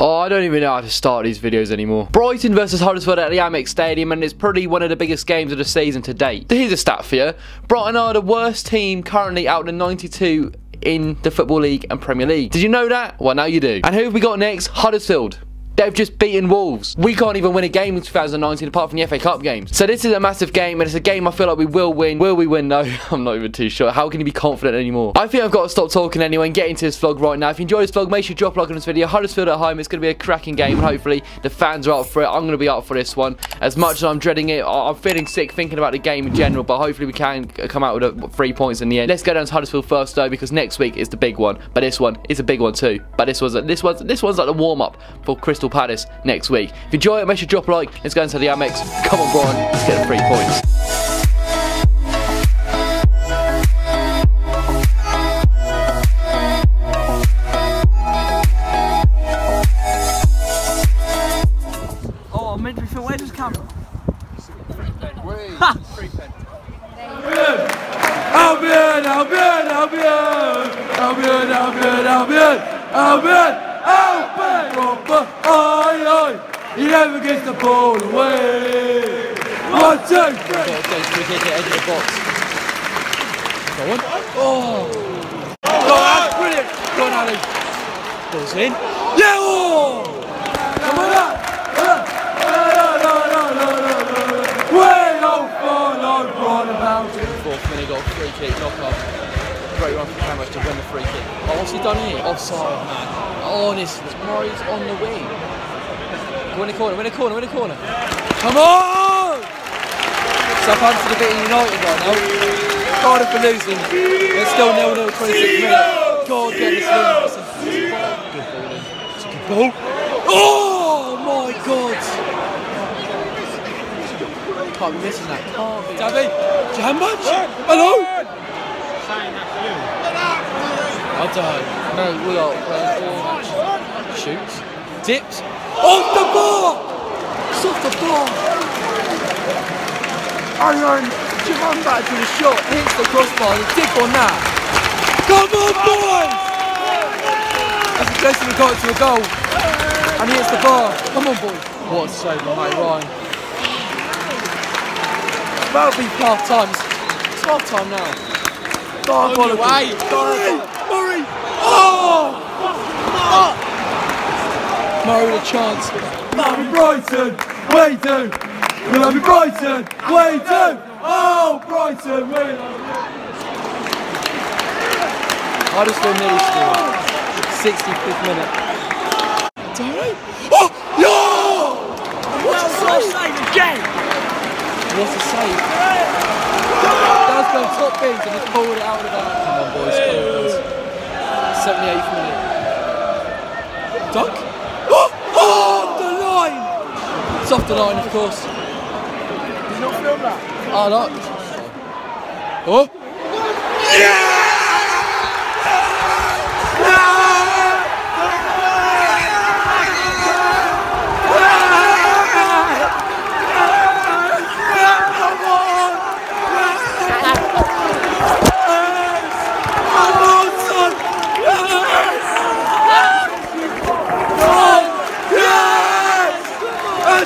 Oh, I don't even know how to start these videos anymore. Brighton versus Huddersfield at the Amex Stadium, and it's probably one of the biggest games of the season to date. Here's a stat for you. Brighton are the worst team currently out of the 92 in the Football League and Premier League. Did you know that? Well, now you do. And who have we got next? Huddersfield. They've just beaten Wolves. We can't even win a game in 2019 apart from the FA Cup games. So this is a massive game and it's a game I feel like we will win. Will we win? No, I'm not even too sure. How can you be confident anymore? I think I've got to stop talking anyway and get into this vlog right now. If you enjoyed this vlog, make sure you drop a like on this video. Huddersfield at home. It's going to be a cracking game and hopefully the fans are up for it. I'm going to be up for this one. As much as I'm dreading it, I'm feeling sick thinking about the game in general, but hopefully we can come out with three points in the end. Let's go down to Huddersfield first though because next week is the big one. But this one is a big one too. But this was this was this one's like the warm up for Crystal Palace next week. If you enjoy it, make sure to drop a like. Let's go into the Amex. Come on, Brian. Let's get the three points. Oh, I'm meant to be filming. Where's his camera? Albion, Albion, Albion, Albion, Albion, Albion, Oh, oh. He never gets the ball away. One, two, three. We did it into the box. Go on. Oh. Oh, that's brilliant. Go on, Ali. Goes in. Yeah. Oh. Come on up. Fourth minute got a free kick, knock off. Great run from Cameras to win the free kick. Oh, what's he done here? Offside, man. Oh, this Murray's on the wing. Win a corner, win a corner, win a corner. Come on! Southampton are beating United right now. Cardiff are losing. It's still nil nil, 26 minutes. God, get this lead. Good ball in. It's a good ball. Oh my God! Can't be missing that. Can't be. Dabby, do you have much? Hello? I don't. No, we are playing. Shoots. Tips. Off the bar! It's off the bar! Jahanbakhsh to the shot, hits the crossbar, the tip on that. Come on, boys! That's suggesting we got to a goal. And he hits the bar. Come on, boys. What a save mate Ryan. To be half time. It's, half time now. Diabolical. Murray! Murray! Oh! Murray with a chance. Love you, Brighton! We do! We love you, Brighton! We do! Oh, Brighton! We love you! Huddersfield nearly scored. 65th minute. Tony? Oh! Yo! What's a save? save again? What a save. Does go top bins and he's pulled it out of the back. Come on, boys. Come on, boys. 78th minute. Dunk? Oh! Oh! The line! It's off the line, of course. Did you not film that? Oh, no. Oh! Come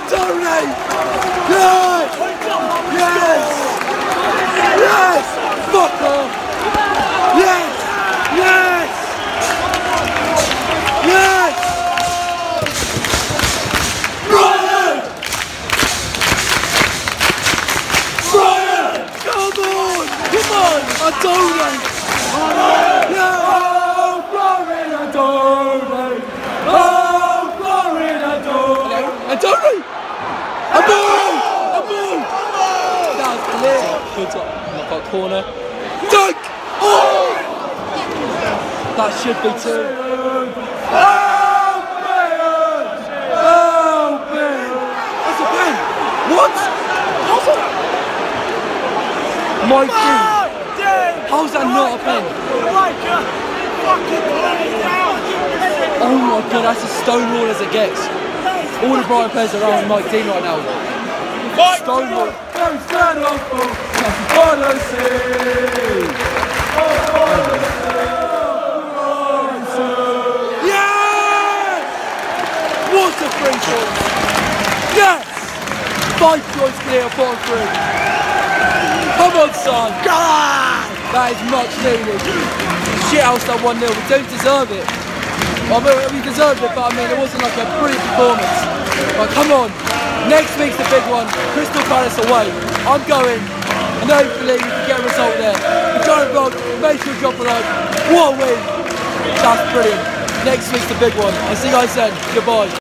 Andone! Yes! Yes! Yes! Fuck off! Yes! Yes! Yes! Brian! Brian! Come on! Come on! Andone! Yeah! Oh, Brian Andone! Oh, Brian Andone! Andone! A ball! A ball! That was clear. Good top. Knock out corner. Dunk! Oh! That should be two. Oh, man! Oh, man! That's a pen! What? How's that? Mike Dean. How's that not a pen? Oh my god, that's as stonewall as it gets. All the Brighton players are around Mike Dean right now. Stonewall. Yes! Five choice clear, three. Come on, son. God! That is much needed. Shit house that 1 0. We don't deserve it. We deserved it, but I mean, it wasn't like a brilliant performance. But come on. Next week's the big one. Crystal Palace away. I'm going. And hopefully we can get a result there. Trying to vlog. Make sure you drop a like. What a win. That's brilliant. Next week's the big one. I'll see you guys then. Goodbye.